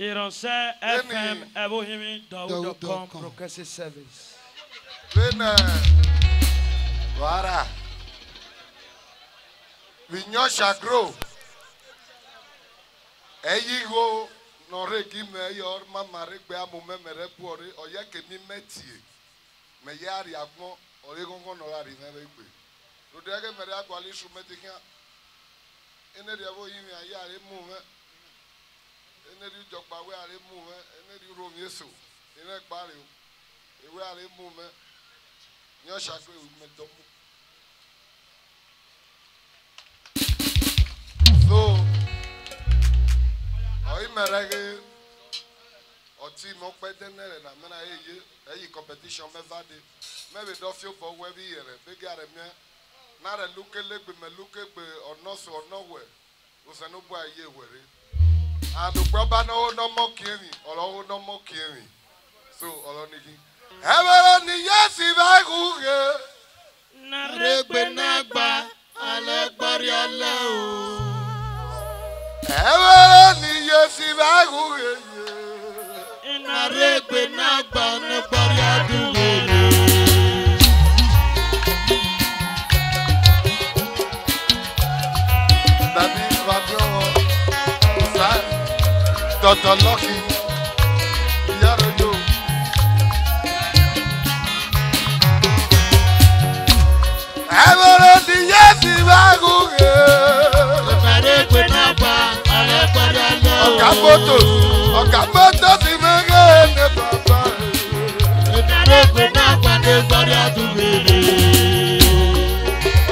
ìránṣẹ́ fm ebohimi dawud.com progressive service. lena wàhálà vinyon shagro eyi ho nɔre ki me eyɔ mamare gbe amome me re bu ɔre ɔyɛ kemi me tie me ye ari agbɔn ɔre gɔngɔn nɔra ari me re gbe lodi ake me re agbali su me ti kia ene de bo yi mi ayi ari mu me eneri dzɔgba we are mu mɛ eh. eneri rom yesu ene gba le o ewe are mu mɛ nyɔ sakpe o dɔm. so ɔyi mɛ rɛ ke ɔti mɛ ɔkpɛ de ne le na mɛ eye eyi competition mɛ va de mɛ bi dɔ fi bɔ wɛ bi yɛrɛ bege are mɛ eh. na luke legbe mɛ luke gbe ɔnɔ so ɔnɔ wɛ wosɛ aye wɛ re àdùpẹ́ ọba náwó nọ́mọ́ kẹrin ọ̀rọ̀ owó nọ́mọ́ kẹrin so ọ̀rọ̀ nìyí. ẹ̀bẹ̀rẹ̀ ni yẹ́sì bá kú ke. nàrẹ́gbẹ̀ náà gba alẹ́ gbárí alẹ́ o. ẹ̀bẹ̀rẹ̀ ni yẹ́sì bá kú ke. nàrẹ́gbẹ̀ náà gba alẹ́ gbárí adùn Mr. Lucky Ìyárojo. Ẹ̀wọ̀rọ̀ ti yé sí Bágùnkè. Ọ̀pẹ̀rẹ̀ pé náà bá ọ̀rẹ́ padà lọ. Ọ̀gá mọ́tò ọ̀gá mọ́tò ti mẹ́gẹ́ ní bàbá rẹ̀. Ọ̀pẹ̀rẹ̀ pé náà pàdé gbọ́dọ̀ àdúgbò rẹ̀.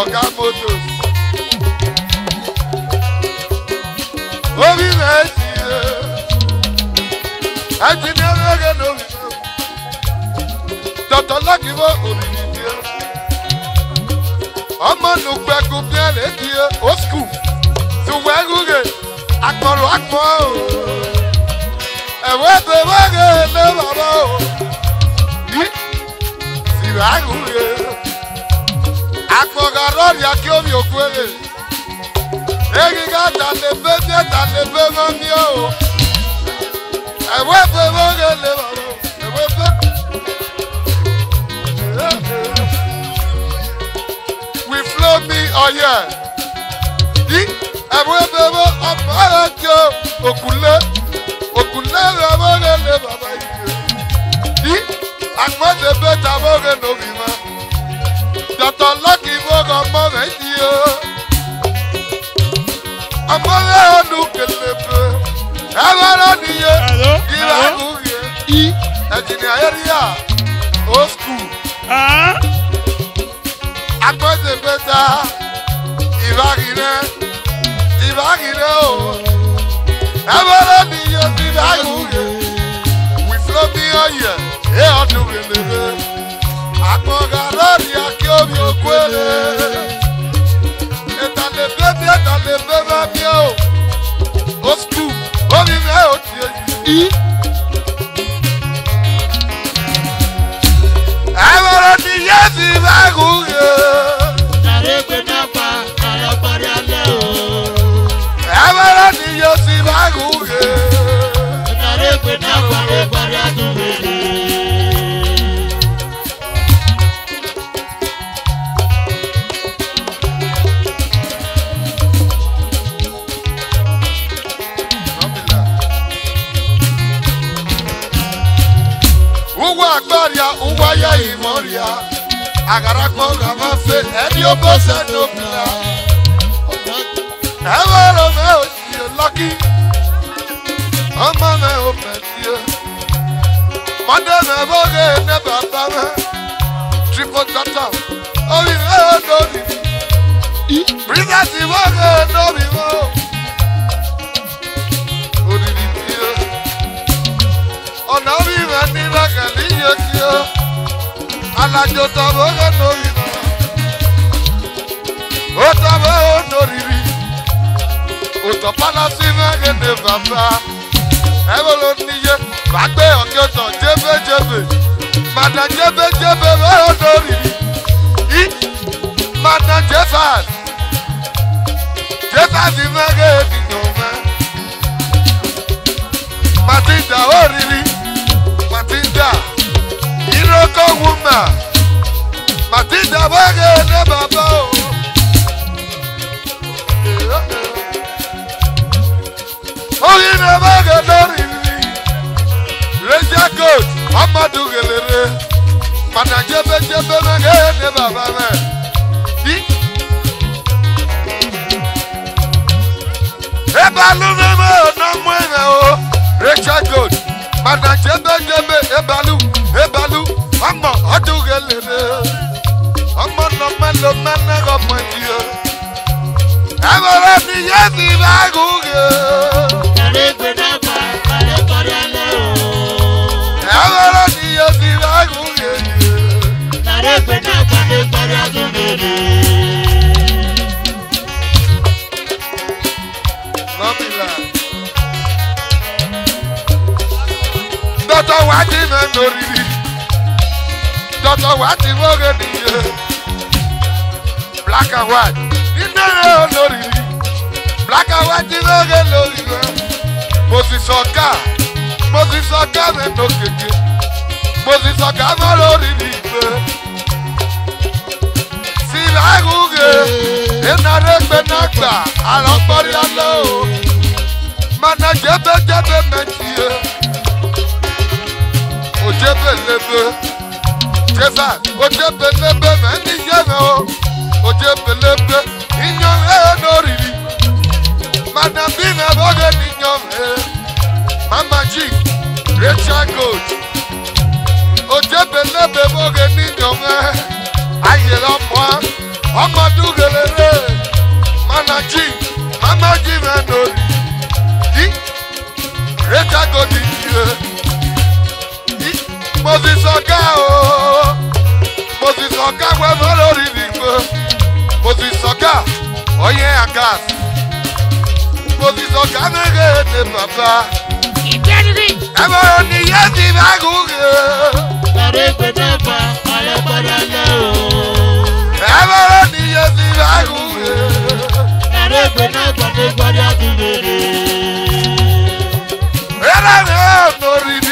Ọ̀gá mọ́tò. Obi mẹ́sì engineer oge na obibi dr lakibo obibi die ọmọ nugbẹku bíẹ lè di o school tuwọ eguge akpọrọ akpọ o ẹwọ ebe wẹgẹ lé bàbá o ní sira eguge akpọga rọrìà kí omi òkú ere egi ká ta lè bẹ bẹ ta lè bẹ mọ mi o. We flow me oil. Di ẹ̀wọ́ bẹ̀rẹ̀ ọ̀pọ̀ ọ̀rọ̀ mẹ́ta lè fẹ́ máa bí ọ́ o sùkúù o yìí. ya agarakpo gama fe ẹni ó bó sẹ́nu bìlà ẹ wọ́n rọ mẹ́ ò sí o lọ́kì ọmọ mẹ́ ò mẹ́ sí o mọ́tẹ́ mẹ́ bọ́gẹ́ ní bàbá mẹ́ triple tata orí mẹ́ ò lórí bíríkàtì bọ́gẹ́ lórí mọ́ òrìrì tí o ọ̀nà orí mẹ́ ní lákàlí yẹ kí o alajo tọwọ lórí o tọwọ lóriri òtọ palasi mẹgẹdẹ bàbá ẹwọ ló níye bàgbé ọkẹtọ jébéjébé màdà jébéjébé mẹwọ lóriri i màdà jésàs jésàs mẹgẹdẹ nìyọmẹ màtí ìdáwó rírì. local woman Matilda Wage ne baba o Oyi ne Wage lori Ranger coat Amadu Gelere Mana jebe jebe Wage ne baba me Eba lume me na mwene o Ranger coat Mana jebe jebe Eba lume ọmọ ọdún gẹlẹrẹ ọmọ nọmọlọ mẹnẹrọ mọdìyẹ ẹbọrọ mi yẹ fi bá gùn gẹ. kàrẹ́ gbẹdẹ́ bá kàrẹ́ kọ́rẹ́ lẹ́ I ẹbọrọ mi yẹ fi bá gùn gẹ. kàrẹ́ gbẹdẹ́ kàrẹ́ kọ́rẹ́ gùn gẹ. Lọ́mìlà. Dọ́tọ̀ wá dín mẹ́rin lórí. Dr. Wati Mogedi black and white nítorí olórí black and white lóge lórí rẹ mo ti sọ ká mo ti sọ ká mẹ́tò kéke mo ti sọ ká mọ́ lórí mi ìfẹ́ sílá ìhùgè ìnárẹ́gbẹ́nàgbà àlọ́gbọ́rí ọlọ́wọ́ mana jẹ́bẹ́jẹ́bẹ́ mẹ́tì yẹ òjẹ́bẹ́ lébẹ́ kesa ojebeebe me ndị jeeo ojebeebe inyom ehe na oriri madam bina bụ oge na mama G, rachel gold ojebeebe bụ oge na inyom ehe ayere ọmụa ọkọdụ ugelere mana mama G, na oriri di rachel gold ire mo ti o mo ti sọká pẹ̀lú lórí mo ti sọká ọyẹ àgàs mo ti sọká mẹ́rẹ̀ èdè bàbá. ìgbẹ́rìrì. ẹ̀rọ nìyẹn ti bá gùn rẹ̀. ẹ̀rọ ìpèdè o. ẹ̀rọ nìyẹn ti bá gùn rẹ̀. ẹ̀rọ ìpèdè bá ayé padà lẹ́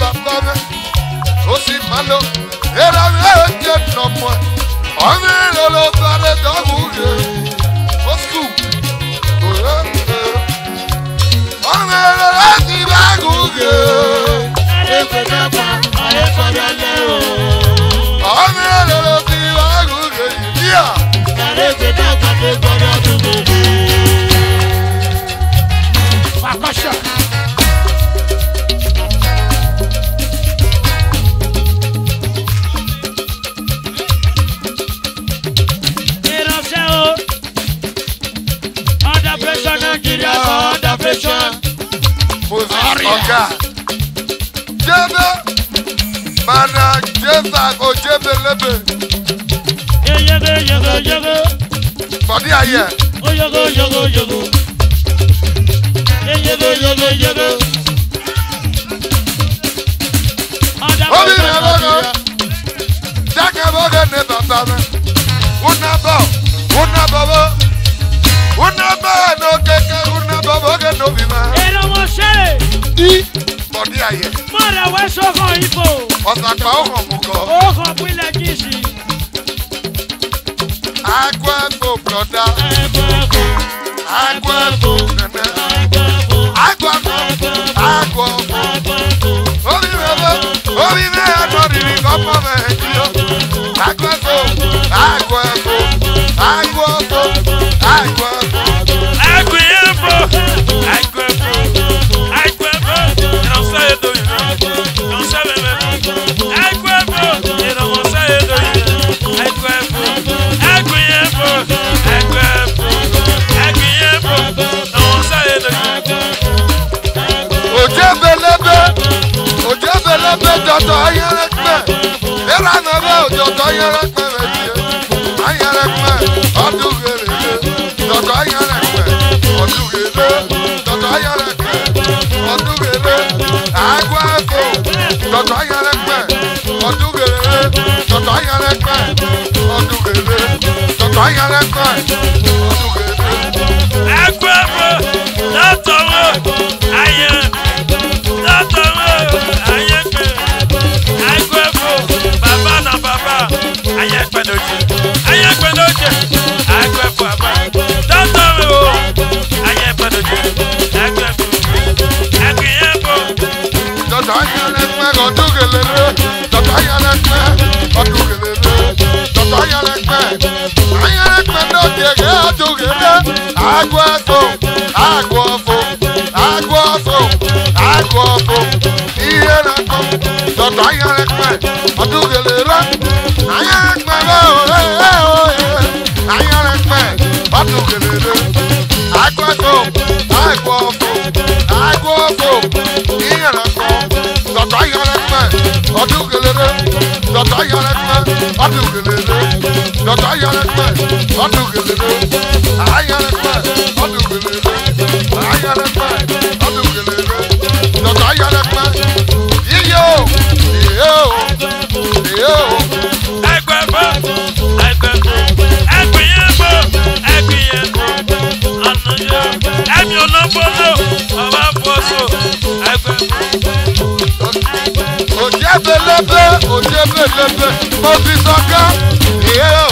baptana osi malo era veje nomo ane lolo tare dabuge osku ane lolo tibaguge. jẹgẹjẹgẹ. obi na bogo daka bogo ne baba me una bo una bobo una bo no keke una bobo ke no bi ma. èrò mo ṣe. i bọ̀dí ayẹ. mọ̀rẹ̀ wẹ́ sọ́kàn ibo. ọ̀sàkà ó hàn mú kọ. ó hàn mú ilẹ̀ kìsì. agbo ẹ̀fọ́ brọ̀dá. ẹ̀fọ́ ẹ̀fọ́ agbo ẹ̀fọ́ nana. Obime atoriri kọ́kọ́ bẹ̀ jí o. Àgọ́ ẹ̀kọ́, àgọ́ ẹ̀kọ́, rẹ́kọ̀d ọdún kẹlẹ́ tọ̀tọ̀ yẹn rẹ́kọ̀d ọdún kẹlẹ́. agbẹ́fẹ́ látọ̀wọ́ ayé látọ̀wọ́ ayé gbé agbẹ́fẹ́ bàbá na bàbá ayé gbẹ́dọ̀jẹ́ ayé gbẹ́dọ̀jẹ́ agbẹ́fẹ́ bàbá látọ̀wọ́ ayé gbẹ́dọ̀jẹ́ agbẹ́fẹ́ agbẹ́yẹ́fẹ́ tọ̀tọ̀ yẹn rẹ́kọ̀d ọdún kẹlẹ́. agụafọ agụafọ agụafọ agụafọ Iye na-akọ dọta ahịa ekpe ọdụgelere ahịa ekpe ahịa ekpe ọdụgelere agụafọ agụafọ agụafọ ihe na-akọ dọta ahịa ekpe ọdụgelere dọta ahịa ekpe ọdụgelere dọta ahịa ekpe ọdụgelere ahịa ekpe ẹni olóńgbòlò ọba fọṣọ ẹgbẹ. òjẹ́ belebe òjẹ́ belebe mo fi sọ ká ìyẹ́ o.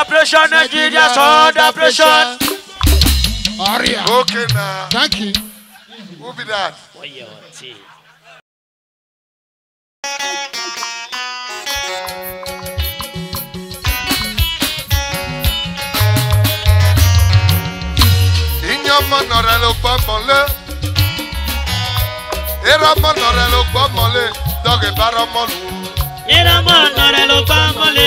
under pressure, Nigeria is under pressure. Aria. Okay now. Thank you. Who be that? What you want Ìyànmọ́nà rẹ̀ ló gbọ́ mọ́lé. Ìrọ̀mọ́nà rẹ̀ ló gbọ́ mọ́lé. Dọ́gẹ̀ bá rọ́mọ́lù. Ìrọ̀mọ́nà rẹ̀ ló gbọ́ mọ́lé.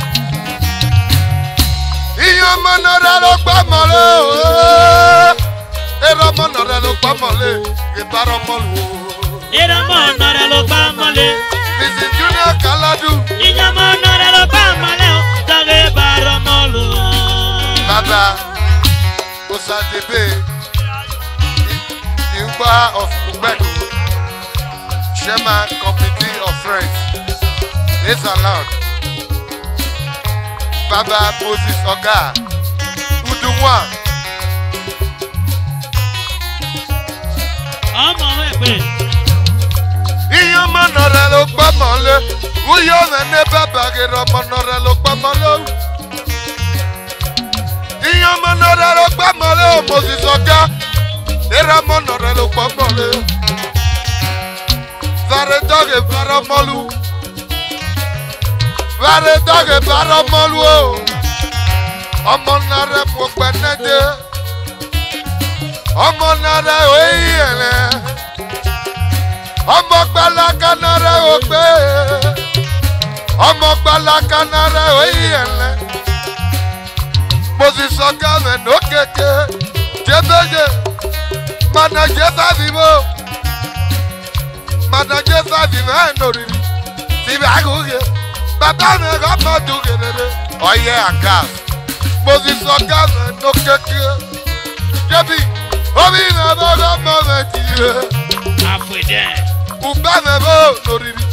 ramonora ló gbàmọ̀lé o eramonora ló gbàmọ̀lé ìbárọ̀mọ̀lù o. eramonora ló gbàmọ̀lé. bisi junior kaladu. ìyàmọ̀nora ló gbàmọ̀lé o tọ́lẹ̀ ìbárọ̀mọ̀lù. bàbá osadebe ìgbà of chairman committee of friends is allowed. Baba Moses Oga mu a. ọmọ rẹ pé. iye mọ̀nà rẹ ló gbọ́ mọ̀ lé wúyọ́ rẹ ní bàbá rẹ mọ̀nà rẹ ló gbọ́ mọ̀ lé. iye mọ̀nà rẹ ló gbọ́ mọ̀ lé o mo sì sọ ká ẹ̀rọ rẹ ló gbọ́ mọ̀ lé. Varetage varamolu. Varetage varamolu o. ọmọ nara mo pẹ ọmọ nara oyi ẹlẹ ọmọ gbalaga nara ogbe ọmọ gbalaka nara oyi ẹlẹ mo sì sọ mana jẹfàbí mo mana síbi àgùgẹ bàbá mi kọ́ mọ́tò gẹ̀dẹ̀dẹ̀ ọyẹ àgàs. mo ti sọ gáàmù tó kékeré débi omi ìrànlọ́ lọ́mọ rẹ̀ ti rẹ̀. àpèjẹ. ùgbà rẹ̀ bó lóríri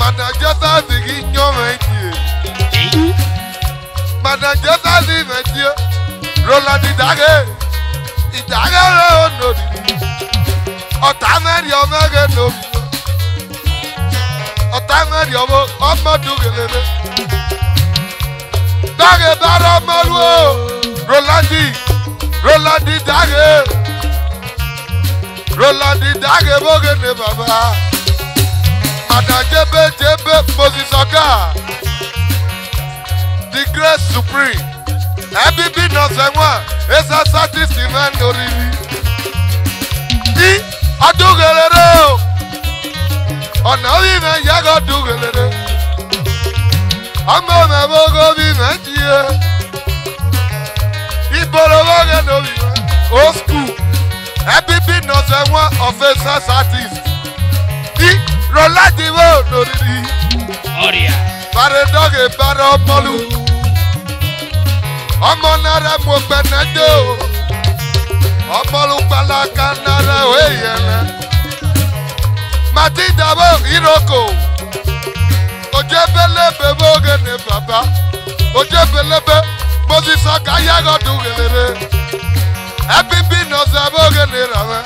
màdàjọ́ sáàsì kì í yán rẹ̀ ti rẹ̀. màdàjọ́ sáàsì rẹ̀ ti rẹ̀ rọlá ti dàgẹ́ ìdàgẹ́ rẹ̀ ó lóríri ọ̀tá mẹ́rin ọmọ rẹ̀ lórí ọ̀tá mẹ́rin ọmọ ọmọdún rẹ̀ rẹ̀ dáre bára mọ́rú o Rolandi Rolandi dáre Rolandi ne baba. ni jebe, jebe, Moses ọ̀gá the great supreme ẹbí bí nọ̀sẹ̀ wọn ẹsẹ̀ sátìsì máa ń lórí rí bí ọdún gẹlẹ́rẹ́ o ọ̀nà yìí máa ń yàgò ọdún gẹlẹ́rẹ́. Ambo me bogo bi me tie. Iboro boge no bi me. O school. Ebi bi no se wọn ọ̀fẹ́sẹ̀ sátìs. Ní Rọ̀lájì wo lórí. Ọ̀rìà. Bàrẹ̀dọ́gì bàrẹ̀ ọmọlú. Ọmọ náírà mo gbẹ náà dé o. Ọmọlú palaka náírà ó yẹ lẹ. Màtídàbọ̀ Iroko ojebelebe mogene baba ojebelebe moses ọkayagodughelere ebibi nọza mogene rame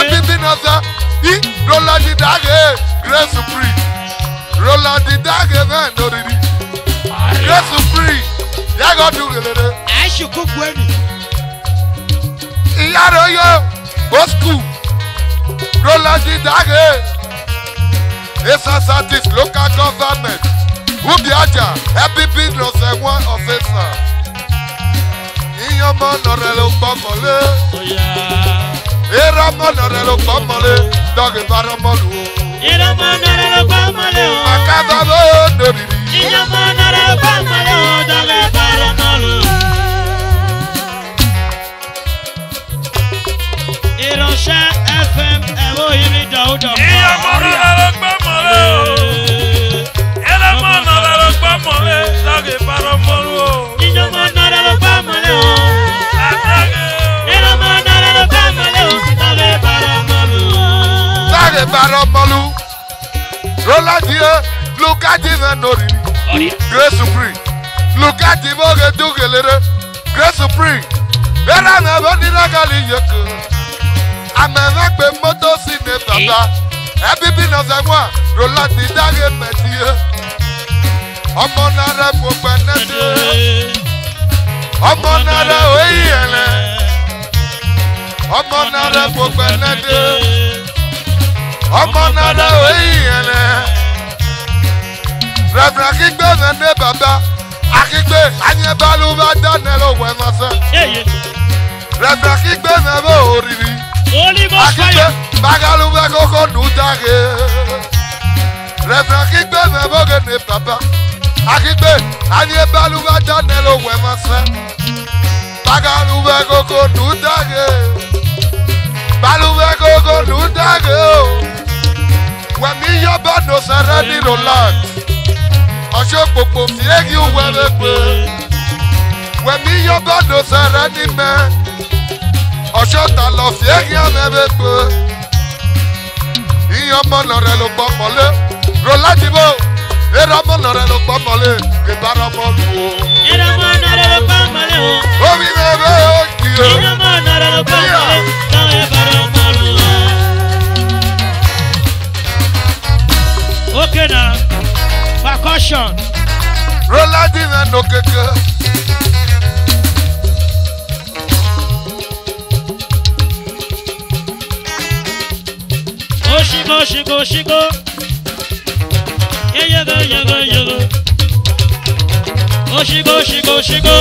ebibi nọza i rolandidage grace free rolandidage men oriri grace free yagodughelere. aṣèkókò ẹnu. ìyá rẹ̀ yọ bó skul rolandidage. Esa local government. aja Ubiaja, EPP Nosewa Officer. Iyọmọ nọrẹ ló gbọ́mọlé. Eramọ nọrẹ ló gbọ́mọlé. Dọ́gì Baramọ́lù o. Eramọ nọrẹ ló gbọ́mọlé o. Akaba ló dòrìrì. Iyọmọ nọrẹ ló gbọ́mọlé o. Dọ́gì Baramọ́lù. Ìránṣẹ́ FM ẹ̀rọ ìrìndọ̀ ọ̀dọ̀ kan. Iyọmọ nọrẹ ló mọ̀lẹ́ o ẹlẹ́mọ̀ nàrà ló gbà mọ̀lẹ́ sáré parọ́ mọ́lú o. ìjọba nàrà ló gbà mọ̀lẹ́ o. ẹlẹ́mọ̀ nàrà ló gbà mọ̀lẹ́ o sáré parọ́ mọ́lú o. sáré parọ́ mọ́lú roladiye lukati na nori grace free lukati b'oge dugelere grace free bẹ́ẹ̀ni àwọn ẹ̀fọ́ ní lágàlì yẹ̀kọ́ àmẹ́fẹ́ pé mọ́tò sí ní bàbá ẹbí bí nọ̀sẹ̀ wọ́n rolandi dage mẹtie ọmọ nara gbogbo ẹnẹtie ọmọ nara oyi ẹlẹ ọmọ nara gbogbo ẹnẹtie ọmọ nara oyi ẹlẹ rẹfúrẹ akigbe nane baba akigbe anyabaluba danẹlẹ owó ẹmọsẹ rẹfúrẹ akigbe nane oriri akigbe bagaluba koko nutage. Reverend Akigbe Meboge ne papa. Akigbe anye baluwa dane lo we mase. Bagaluwe koko nutage. Baluwe koko nutage o. When me your bad no sereni no land. Osho popo fiegi uwe lepe. When me your bad no sereni man. Osho talo fiegi amebe pe. Iyan mo lore lo gbopole rọládìbò eramọ nọrẹ ló pọmọlé ìbáramọ lù o. eramọ nọrẹ ló pọmọlé o. omi náà bẹ ó kì o. eramọ nọrẹ ló pọmọlé táwọn ìbáramọ lù o. okay na percussion. rọládìbò nọ kékeré. Chico, Chico, Chico yego yego yego oshigo oshigo oshigo.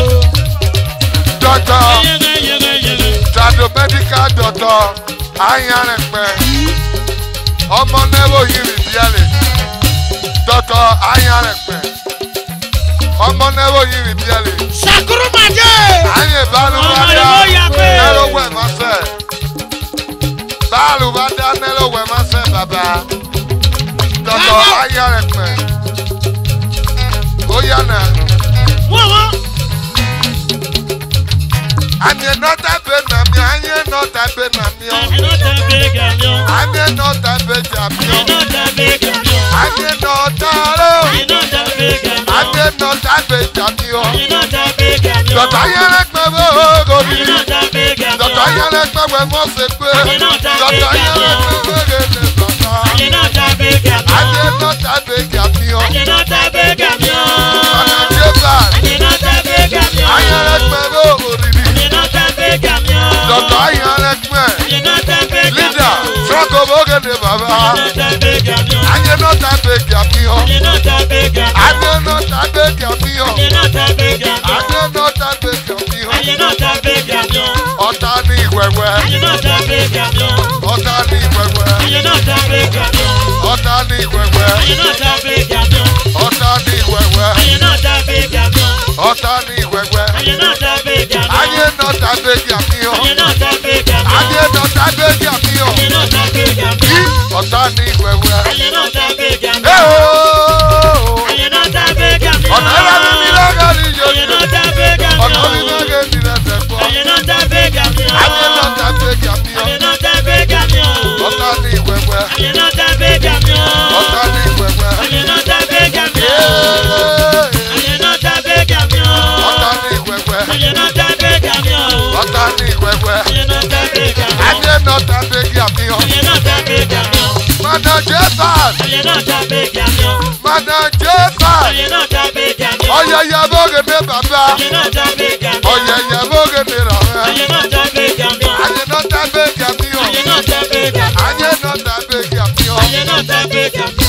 dọ́tọ̀ tàdó mẹ́díkà dọ́tọ̀ ayanrẹ̀pẹ̀ ọmọ nẹ́wọ̀ yìí díẹ̀lẹ̀ dọ́tọ̀ ayanrẹ̀pẹ̀ ọmọ nẹ́wọ̀ yìí díẹ̀lẹ̀. sakurumade. ayé balùwàdà nẹ́lọ̀wẹ̀ mọ́sẹ̀ balùwàdà nẹ́lọ̀wẹ̀ mọ́sẹ̀ bàbá jọlọ ayé rẹ pẹ ó yànnà. wọ́n wọ́n. àmì ẹ̀nà tàbí nàmí ayé ẹ̀nà tàbí nàmí ọ. àmì ẹ̀nà tàbí gàmí ọ. àmì ẹ̀nà tàbí gàmí ọ. àmì ẹ̀nà tàbí gàmí ọ. àmì ẹ̀nà tààrọ̀. àmì ẹ̀nà tàbí gàmí ọ. àmì ẹ̀nà tàbí gàmí ọ. àmì ẹ̀nà tàbí gàmí ọ. jọ̀tà ayé rẹ pẹ bó gòbí. àmì ẹ̀nà tàbí gàmí ọ. jọ̀tà ayé rẹ pẹ wẹ mọ́ o. I did not have a gap. I did not have a gap. I did not have a gap. I did not have a gap. I did not have a gap. I did not have a gap. Dr. Ayanlekman. I did not have a gap. Leader, Frank Obogede Baba. I did not have a gap. I did not have a gap. I did not have a gap. I did not have a gap. I did not have a gap. ọ̀tá ní ìpẹ́pẹ́ ọ̀tá ní ìpẹ́pẹ́ ọ̀tá ní ìpẹ́pẹ́ ọ̀tá ní ìpẹ́pẹ́ ayé náà tàbí ìjàmbá. ta bèbí àmì o. Ayé náà ta bèbí àmì o. Madam Jason. Ayé náà ta bèbí àmì o. Madam Jason. Ayé náà ta bèbí àmì o. Ọyẹ yẹ bóge mi bàbá. Ayé náà ta bèbí àmì o. Ọyẹ yẹ bóge mi rọ̀rẹ́. Ayé náà ta bèbí àmì o. Ayé náà ta bèbí àmì o. Ayé náà ta bèbí àmì o. Ayé náà ta bèbí àmì o. Ayé náà ta bèbí àmì o.